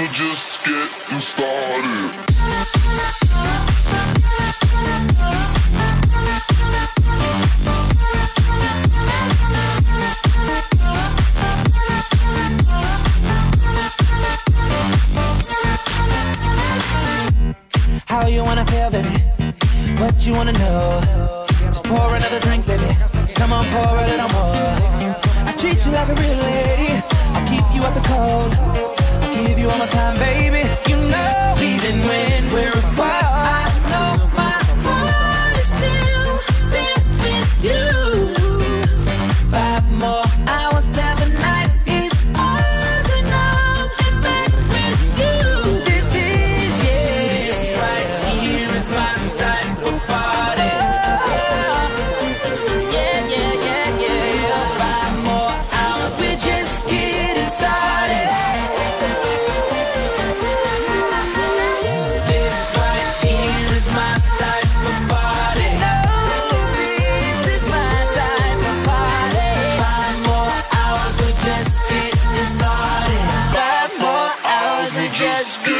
we're just getting started. Wanna feel, baby? What you wanna know? Just pour another drink, baby. Come on, pour a little more. I treat you like a real lady. I'll keep you out the cold. I'll give you all my time, baby. We're just getting